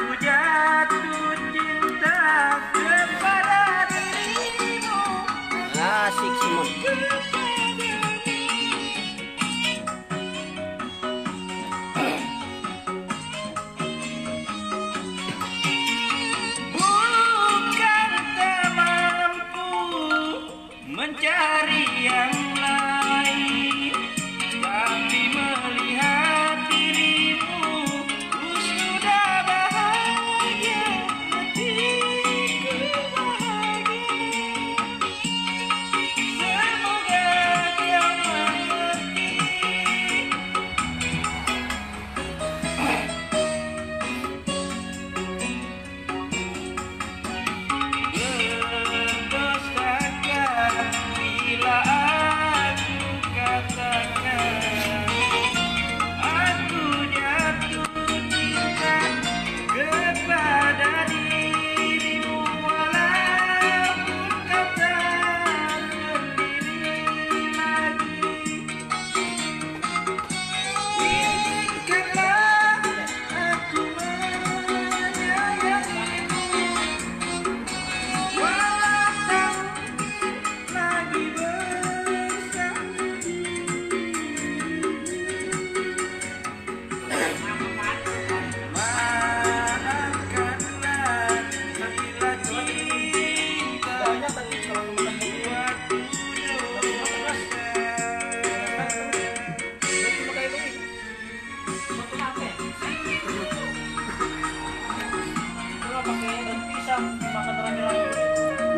Aku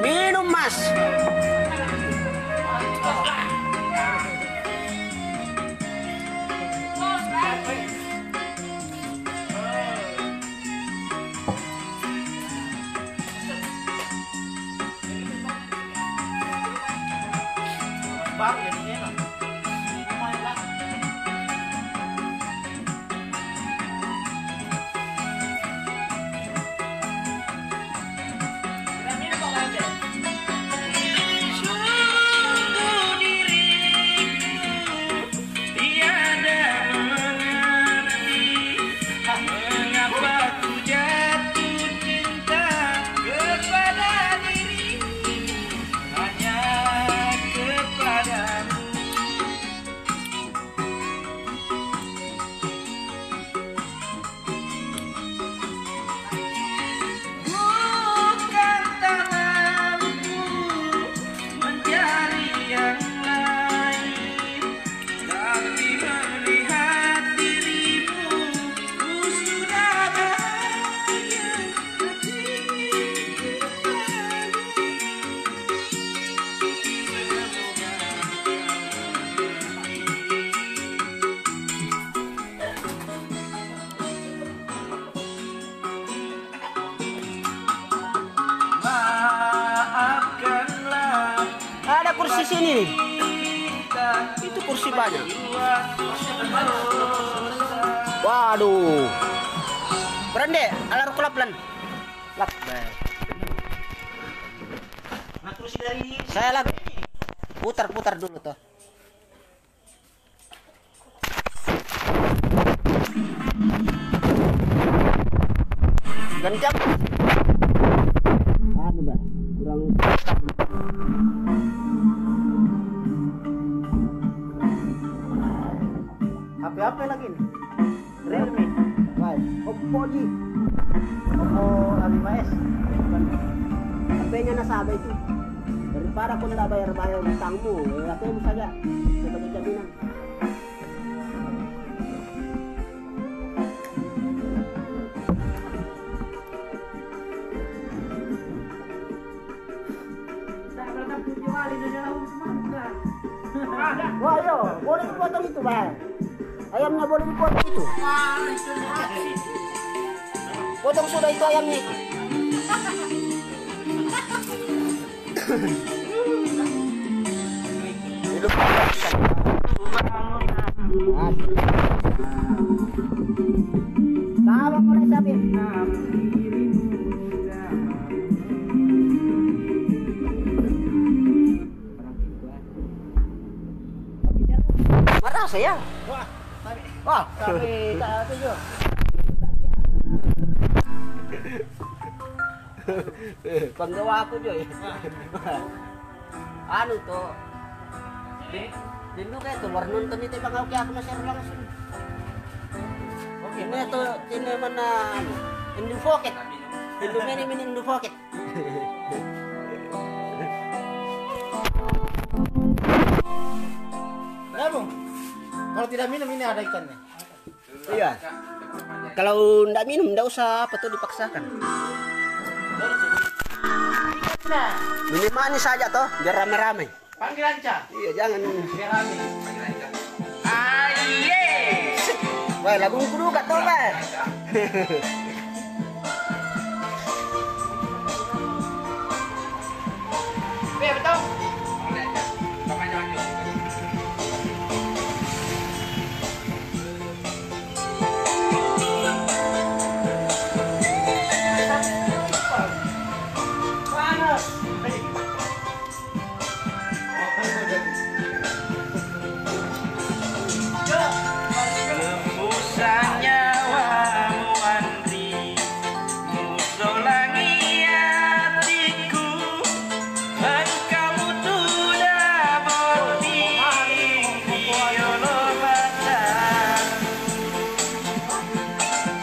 Minum Mas. Berande, alar kulap lan. Lap. Nah kursi dari Saya lagi. Putar putar dulu tuh. Ganjam. Aduh, Mbak. Kurang HP HP lagi nih. Realme. Baik. Oppo G. Oppo A5s. HP-nya nasabah itu. Daripada kau tidak bayar-bayar utangmu, ya HP-mu saja sebagai jaminan. Wah, yo, boleh dipotong itu, Bang. Ayamnya boleh dipotong itu. Potong sudah itu ayamnya itu. Hidup Sama boleh sabi. Marah saya. Wah, tapi tak setuju. Penggawa aku Joy. anu tuh. Dulu kayak tuh luar nonton itu bang oke aku masih langsung. Ini tuh ini mana Indo Pocket. Indo mini mini Indo Pocket. Kamu, kalau tidak minum ini ada ikannya. Iya. Kalau ndak minum ndak usah apa tuh dipaksakan. Nah, manis saja toh, biar rame-rame. panggil Anca. Iya, jangan. Biar rame. Wah, lagu kudu gak tau,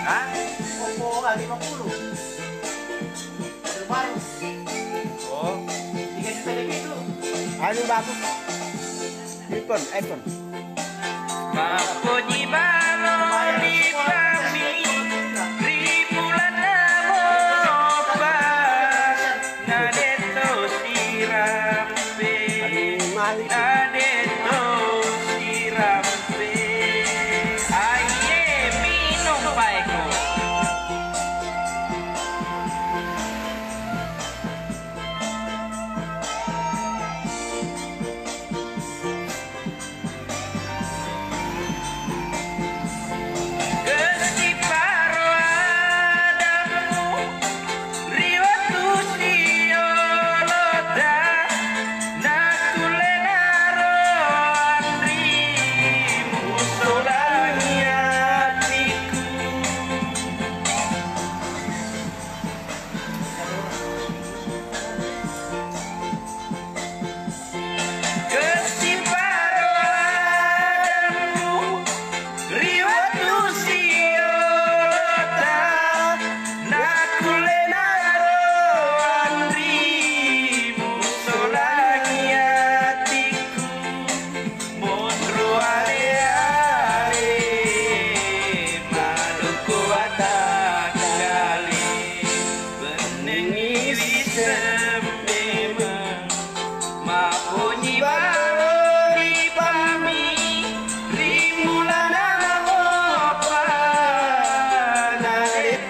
Hah? Oppo A50. Ada baru. 3 juta lebih itu. Bagus. iPhone, iPhone. Mapuji baloni kami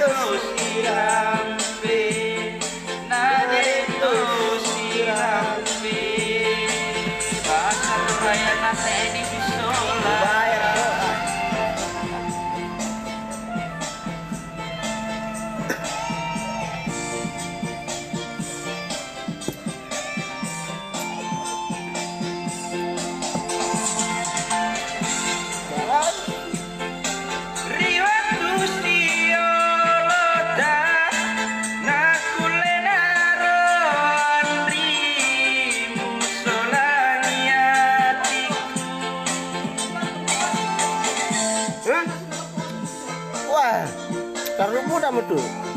Rose, মোটামুটি।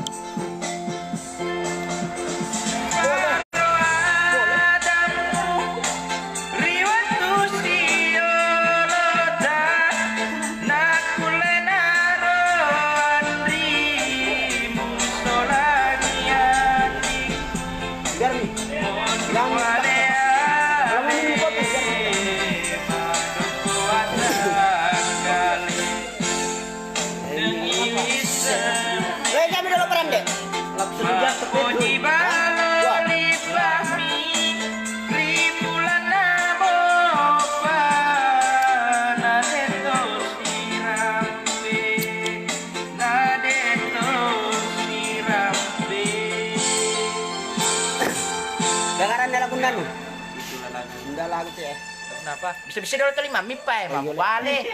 Kenapa? Bisa-bisa dulu tuh lima mipa ya, mampu Ayo, balik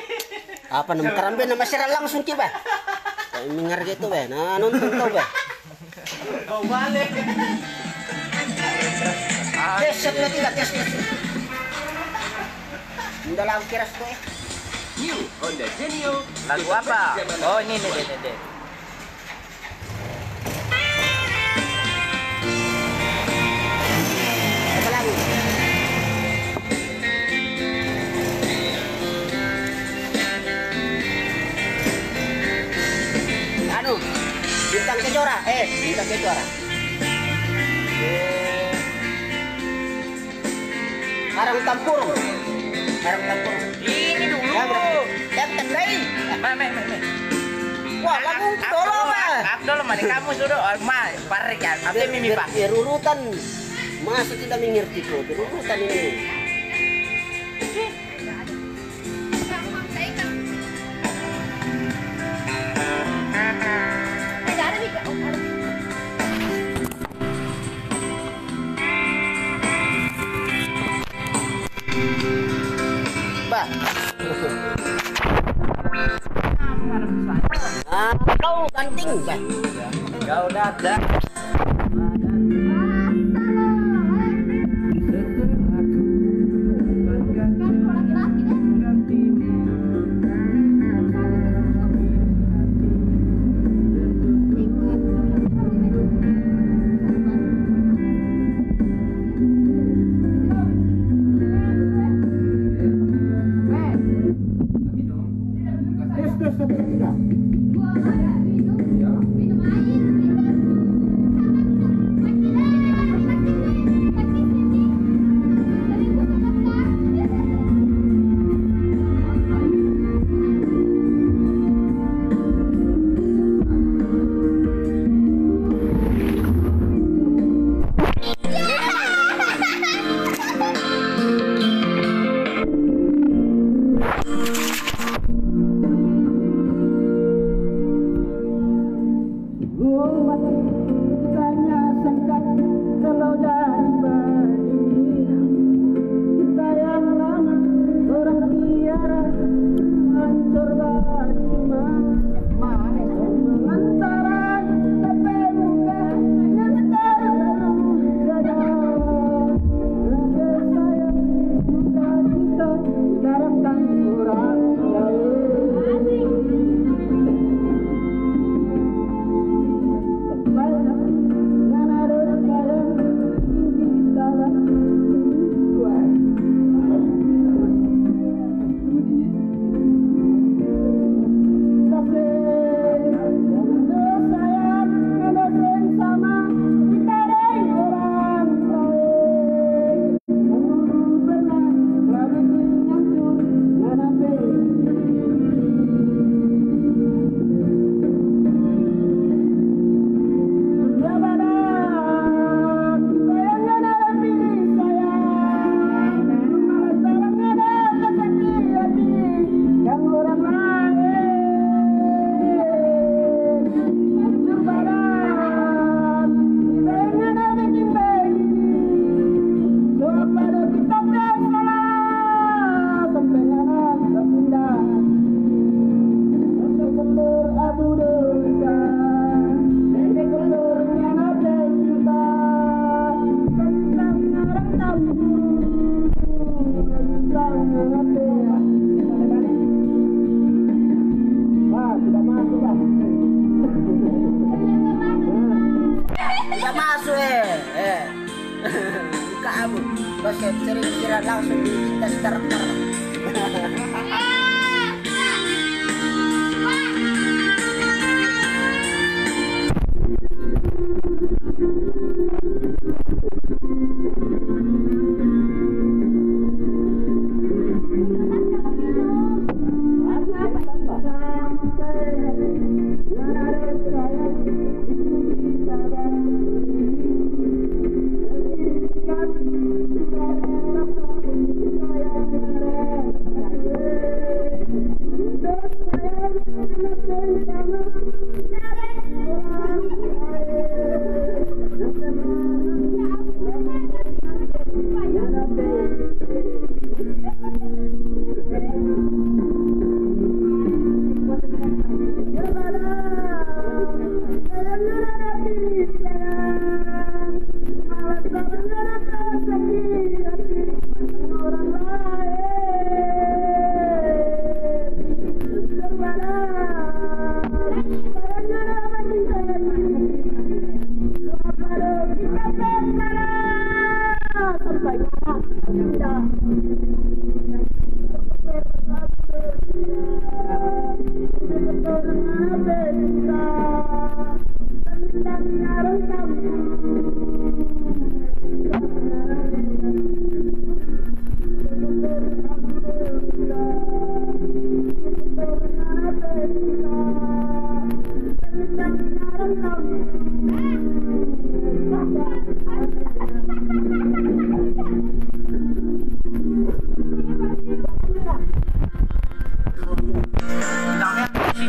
Apa nama karambe nama sira langsung coba. Kayak mengar gitu be. Nah, nonton tuh be. Mau balik. Tes, satu lagi lah, tes, tes. Udah lah, kiras tuh eh. New Honda Genio. lagu apa? Oh ini nih, nih, nih, kejora, eh, bintang kejora. Eh, Karang Tampurung. Karang Tampurung. Ini dulu. Ya. Ma, ma, ma, ma. Wah, lagu Aku dolo, dulu, mah. aku dulu, ma. Kamu sudah, oh, ma, parik ya. Biar- mimi pak? biar urutan masa tidak mengerti kok berurutan ini bah ah kau ganting bah Kau datang. tes Hancur cuma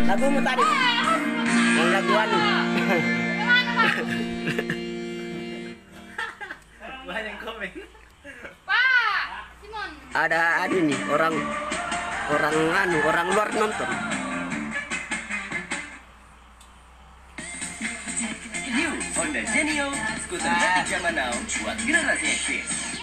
Lagu mo tadi. Ang laguan. Banyak komen. Pak, Simon. Ada ada nih orang orang anu orang luar nonton. New Honda Genio, skuter zaman now buat generasi eksis.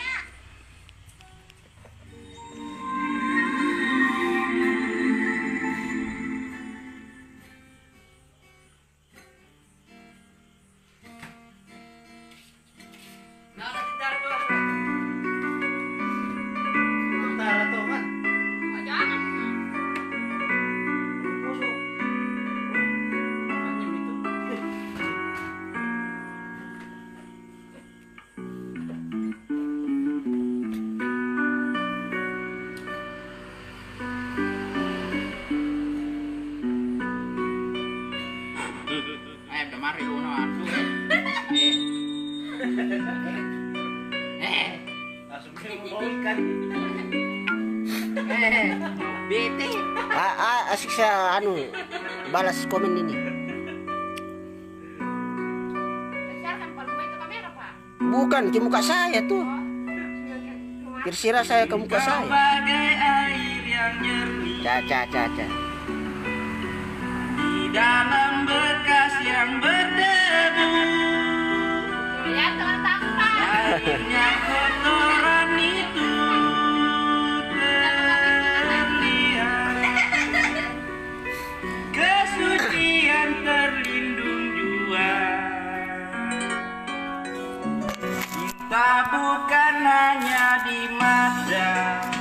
Bete. Ah, ah, asik saya anu balas komen ini. Bukan ke muka saya tuh. Tersirat saya ke muka saya. Caca caca. di dalam bekas yang berdebu. Ya, teman Cinta bukan hanya di mata